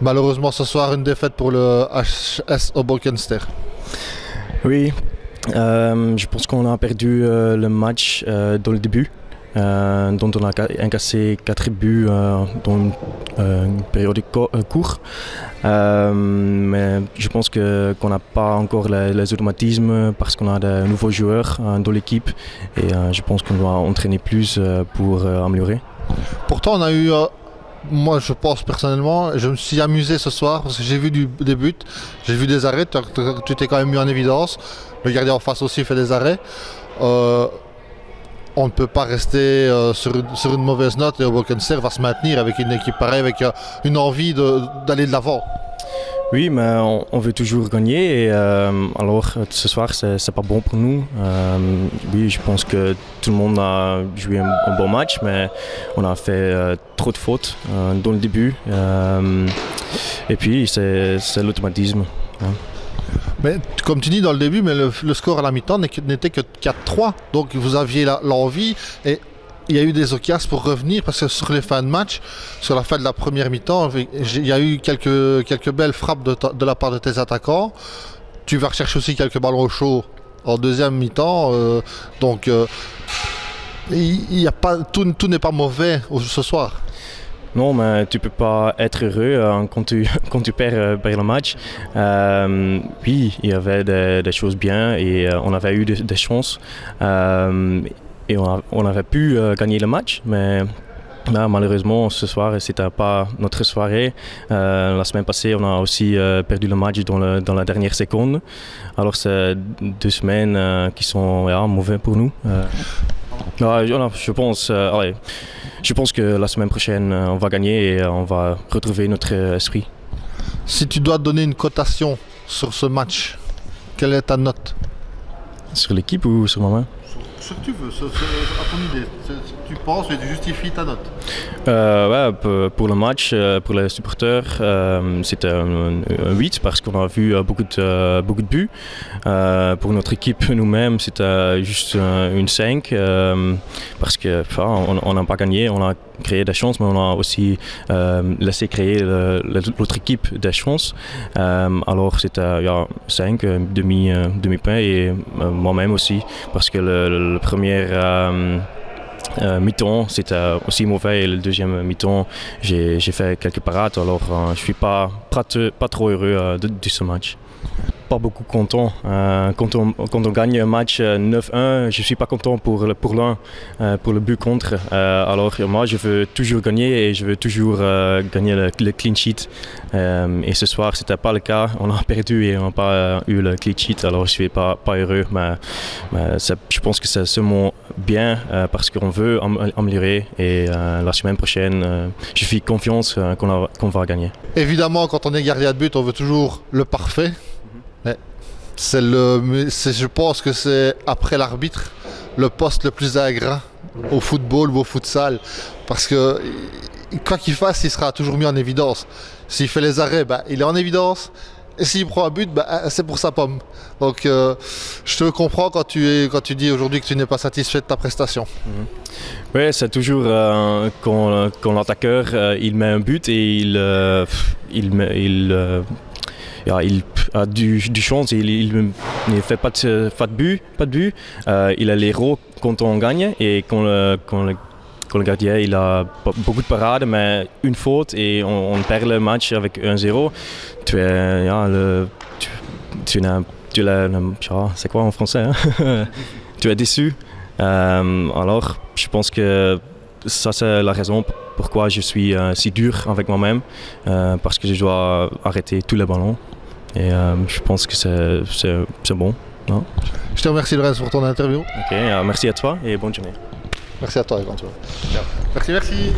Malheureusement, ce soir, une défaite pour le HS Obokenster. Oui, euh, je pense qu'on a perdu euh, le match euh, dans le début. Dont on a incassé 4 buts dans une, une période co courte. mais je pense qu'on n'a pas encore les, les, automatismes parce qu'on a de nouveaux joueurs dans l'équipe et je pense qu'on doit entraîner plus pour améliorer. Pourtant, on a eu moi je pense personnellement, je me suis amusé ce soir parce que j'ai vu des buts, j'ai vu des arrêts, tu t'es quand même mis en évidence. Le gardien en face aussi fait des arrêts. Euh, on ne peut pas rester euh, sur, sur, une mauvaise note et Obokenser va se maintenir avec une équipe pareille, avec euh, une envie d'aller de l'avant. Oui, mais on, veut toujours gagner euh, alors ce soir c'est pas bon pour nous. Euh, oui, je pense que tout le monde a joué un, bon match, mais on a fait euh, trop de fautes dans le début. et puis c'est l'automatisme. Hein. Mais comme tu dis dans le début, mais le, le score à la mi-temps n'était que 4-3. Donc vous aviez l'envie et il y a eu des occasions pour revenir parce que sur les fins de match, sur la fin de la première mi-temps, il y a eu quelques, belles frappes de, la part de tes attaquants. Tu vas rechercher aussi quelques ballons au chaud en deuxième mi-temps. Euh, donc euh, il y a pas, tout, n'est pas mauvais ce soir. Non, mais tu peux pas être heureux euh, quand, tu, perds, le match. Oui, il y avait des, choses bien et on avait eu des chances. Et on, a, on, avait pu euh, gagner le match, mais Là, malheureusement, ce soir, c'était pas notre soirée. Euh, la semaine passée, on a aussi euh, perdu le match dans, le, dans, la dernière seconde. Alors, c'est deux semaines euh, qui sont ja, mauvais pour nous. je pense, allez, je pense que la semaine prochaine, on va gagner et on va retrouver notre esprit. Si tu dois donner une cotation sur ce match, quelle est ta note? Sur l'équipe ou sur moi-même? Ce que tu veux, ce, ce, à ton idée. Tu penses et tu justifies ta note. Euh, ouais, pour le match, euh, pour les supporters, euh, c'était un, un, 8 parce qu'on a vu beaucoup de, beaucoup de buts. Pour notre équipe nous-mêmes, c'était juste une 5 euh, parce que on n'a pas gagné, on créé des chances, mais on a aussi laissé créer l'autre équipe des chances. alors c'était ja, 5, demi, demi point et moi-même aussi parce que le, premier euh, euh, mi-temps, c'était aussi mauvais et le deuxième mi-temps, j'ai fait quelques parades. Alors, euh, je suis pas, pas, pas trop heureux euh, de ce match pas beaucoup content. Euh, quand, on, quand on gagne un match 9-1, euh, je suis pas content pour, pour l'un, euh, pour le but contre. Alors moi, je veux toujours gagner et je veux toujours gagner le, le, clean sheet. Et ce soir, ce n'était pas le cas. On a perdu et on n'a pas eu le clean sheet. Alors je suis pas, pas heureux. Mais, je pense que c'est seulement bien parce qu'on veut améliorer. Et la semaine prochaine, je fais confiance qu'on qu va gagner. Évidemment, quand on est gardien de but, on veut toujours le parfait. C'est le, je pense que c'est après l'arbitre le poste le plus ingrat au football ou au futsal parce que quoi qu'il fasse, il sera toujours mis en évidence. S'il fait les arrêts, bah, il est en évidence. Et s'il prend un but, bah, c'est pour sa pomme. Donc, euh, je te comprends quand tu, quand tu dis aujourd'hui que tu n'es pas satisfait de ta prestation. Mmh. Oui, c'est toujours euh, quand, quand l'attaqueur euh, il met un but et il, il, il ja, il a du, du chance, il, ne fait pas de, but, pas de but. Euh, il a l'héros quand on gagne et quand le, quand le, gardien il a beaucoup de parades, mais une faute et on, perd le match avec 1-0. Tu es, ja, le, tu, tu, c'est quoi en français hein? Tu es déçu. Euh, alors, je pense que ça c'est la raison pourquoi je suis euh, si dur avec moi-même, parce que je dois arrêter tous les ballons. Et euh, je pense que c'est bon. Je te remercie le reste pour ton interview. Ok, euh, merci à toi et bonne journée. Merci à toi, éventuellement. Merci, merci.